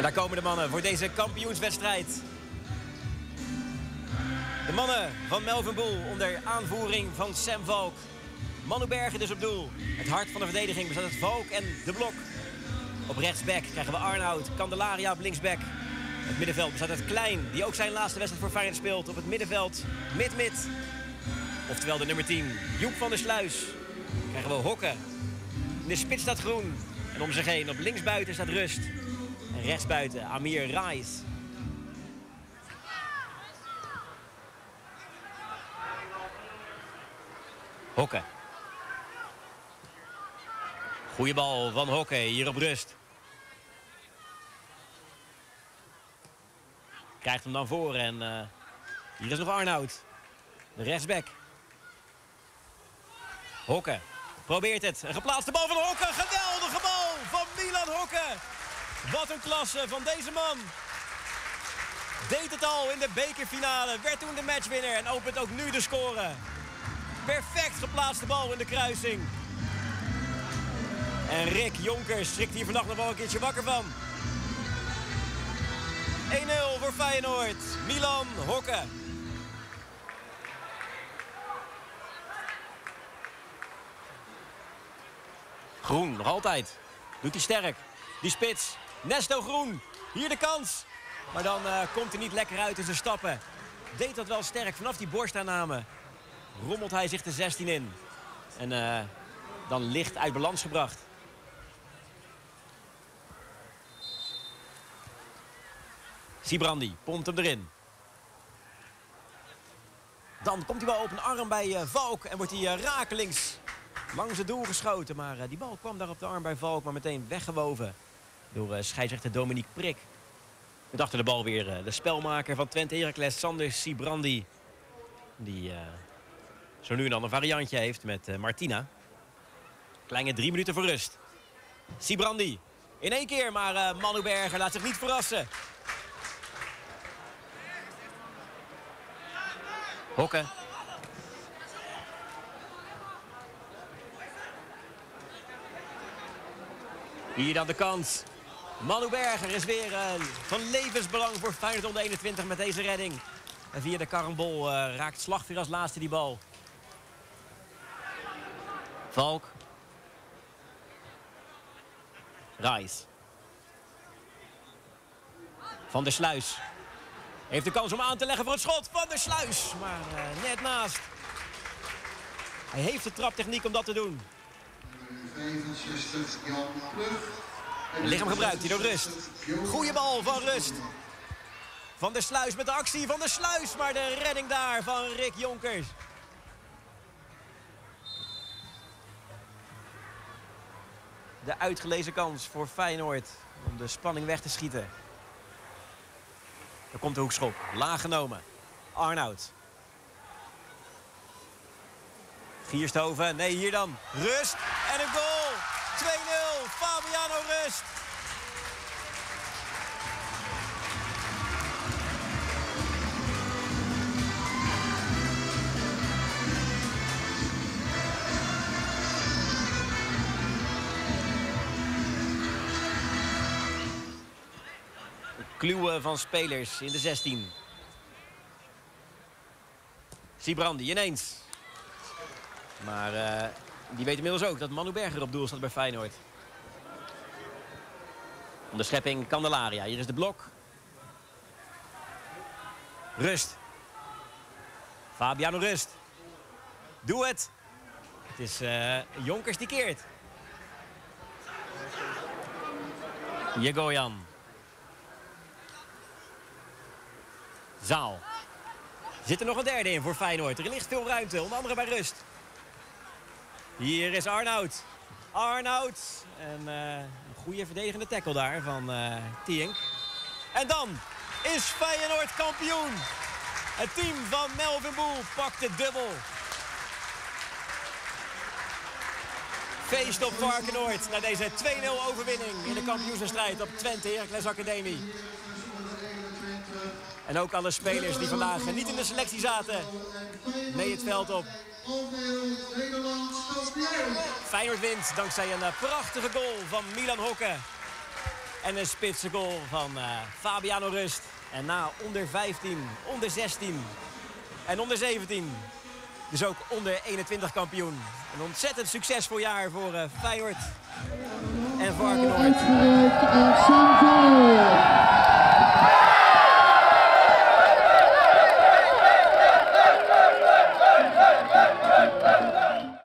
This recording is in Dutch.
En daar komen de mannen voor deze kampioenswedstrijd. De mannen van Melvin Boel onder aanvoering van Sam Valk. Manu Bergen dus op doel. Het hart van de verdediging bestaat uit Valk en de blok. Op rechtsback krijgen we Arnoud, Candelaria op linksback. Het middenveld bestaat uit Klein, die ook zijn laatste wedstrijd voor Feyenoord speelt. Op het middenveld mid-mid. Oftewel de nummer 10, Joep van der Sluis. Krijgen we Hokken. In de spits staat Groen. En om zich heen op linksbuiten staat Rust. En rechtsbuiten Amir Rais. Hokken. Goeie bal van Hokke hier op rust. Krijgt hem dan voor en uh, hier is nog Arnoud. De rechtsback. Hokke probeert het. Een geplaatste bal van Hokke. Geweldige bal van Milan Hokke. Wat een klasse van deze man. Deed het al in de bekerfinale. Werd toen de matchwinner en opent ook nu de score. Perfect geplaatste bal in de kruising. En Rick Jonkers schrikt hier vannacht nog wel een keertje wakker van. 1-0 voor Feyenoord. Milan Hokke. Groen, nog altijd. Doet hij sterk. Die spits. Nesto Groen. Hier de kans. Maar dan uh, komt hij niet lekker uit in zijn stappen. Deed dat wel sterk vanaf die borstaanname. Rommelt hij zich de 16 in. En uh, dan licht uit balans gebracht. Sibrandi pompt hem erin. Dan komt hij wel op een arm bij uh, Valk en wordt hij rakelings langs het doel geschoten. Maar die bal kwam daar op de arm bij Valk, maar meteen weggewoven door uh, scheidsrechter Dominique Prik. Met achter de bal weer de spelmaker van Twente Heracles, Sander Sibrandi. Die zo nu en dan een variantje heeft met Martina. Kleine drie minuten voor rust. Sibrandi in één keer, maar Manu Berger laat zich niet verrassen. Hokken. Hier dan de kans. Manu Berger is weer uh, van levensbelang voor Feyenoord onder 21 met deze redding. En via de karambol uh, raakt Slagvuur als laatste die bal. Valk. Reis. Van der Sluis. Heeft de kans om aan te leggen voor het schot van der Sluis. Maar uh, net naast. Hij heeft de traptechniek om dat te doen. Lichaam gebruikt hij door Rust. Goeie bal van Rust. Van der Sluis met de actie van der Sluis. Maar de redding daar van Rick Jonkers. De uitgelezen kans voor Feyenoord om de spanning weg te schieten. Dan komt de hoekschop. Laag genomen. Arnoud. Gierstoven. Nee, hier dan. Rust. En een goal. 2-0. Fabiano Rust. kluwen van spelers in de 16. Sibrandi ineens. Maar uh, die weet inmiddels ook dat Manu Berger op doel staat bij Feyenoord. Onderschepping Candelaria. Hier is de blok. Rust. Fabiano Rust. Doe het. Het is uh, Jonkers die keert. Jegoyan. Zaal. Zit er nog een derde in voor Feyenoord. Er ligt veel ruimte, onder andere bij Rust. Hier is Arnoud. Arnoud. En uh, een goede verdedigende tackle daar van uh, Tink. En dan is Feyenoord kampioen. Het team van Melvin Boel pakt de dubbel. Feest op Varkenoord na deze 2-0 overwinning in de kampioensstrijd op Twente Heracles Academie. En ook alle spelers die vandaag niet in de selectie zaten. mee het veld op. Feyenoord wint dankzij een prachtige goal van Milan Hokke. En een spitse goal van uh, Fabiano Rust. En na onder 15, onder 16 en onder 17. Dus ook onder 21 kampioen. Een ontzettend succesvol jaar voor uh, Feyenoord en Varkenoord.